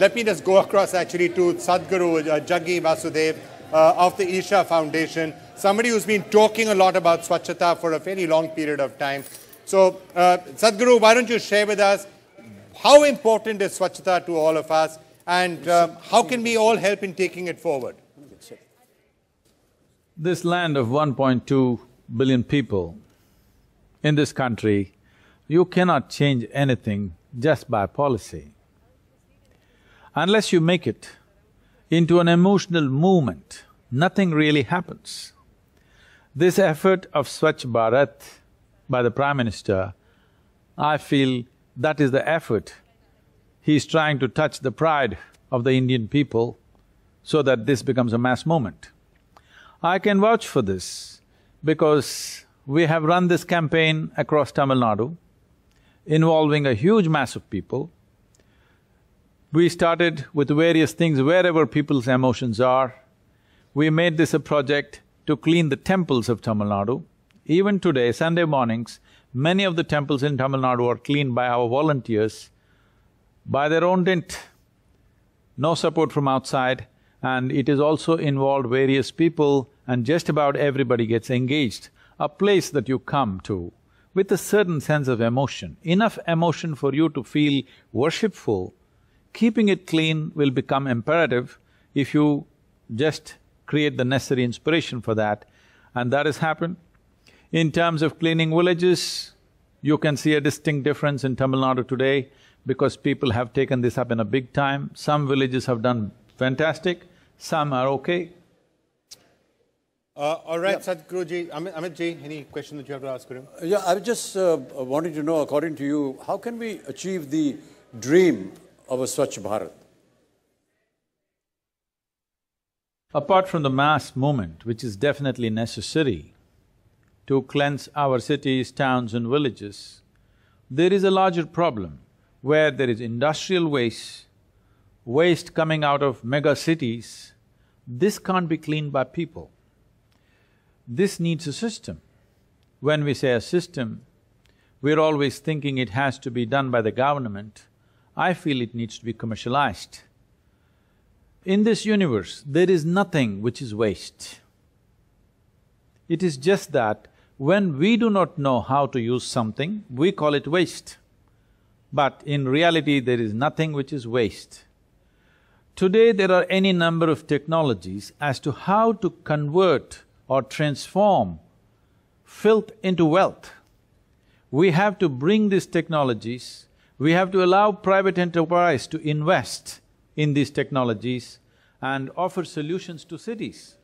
Let me just go across actually to Sadhguru uh, Jaggi Vasudev uh, of the Isha Foundation, somebody who's been talking a lot about Swachhata for a very long period of time. So, uh, Sadhguru, why don't you share with us how important is Swachhata to all of us and um, how can we all help in taking it forward? This land of 1.2 billion people in this country, you cannot change anything just by policy. Unless you make it into an emotional movement, nothing really happens. This effort of Swachh Bharat by the Prime Minister, I feel that is the effort. He's trying to touch the pride of the Indian people so that this becomes a mass movement. I can vouch for this because we have run this campaign across Tamil Nadu, involving a huge mass of people. We started with various things wherever people's emotions are. We made this a project to clean the temples of Tamil Nadu. Even today, Sunday mornings, many of the temples in Tamil Nadu are cleaned by our volunteers by their own dint. No support from outside and it is also involved various people and just about everybody gets engaged. A place that you come to with a certain sense of emotion, enough emotion for you to feel worshipful keeping it clean will become imperative if you just create the necessary inspiration for that, and that has happened. In terms of cleaning villages, you can see a distinct difference in Tamil Nadu today because people have taken this up in a big time. Some villages have done fantastic, some are okay. Uh, all right, yep. Sadhguruji, Amit, Amit any question that you have to ask Guru? Uh, yeah, I was just uh, wanting to know, according to you, how can we achieve the dream of a Swachh Bharat? Apart from the mass movement, which is definitely necessary to cleanse our cities, towns and villages, there is a larger problem where there is industrial waste, waste coming out of mega cities, this can't be cleaned by people. This needs a system. When we say a system, we're always thinking it has to be done by the government, I feel it needs to be commercialized. In this universe, there is nothing which is waste. It is just that when we do not know how to use something, we call it waste. But in reality, there is nothing which is waste. Today, there are any number of technologies as to how to convert or transform filth into wealth. We have to bring these technologies we have to allow private enterprise to invest in these technologies and offer solutions to cities.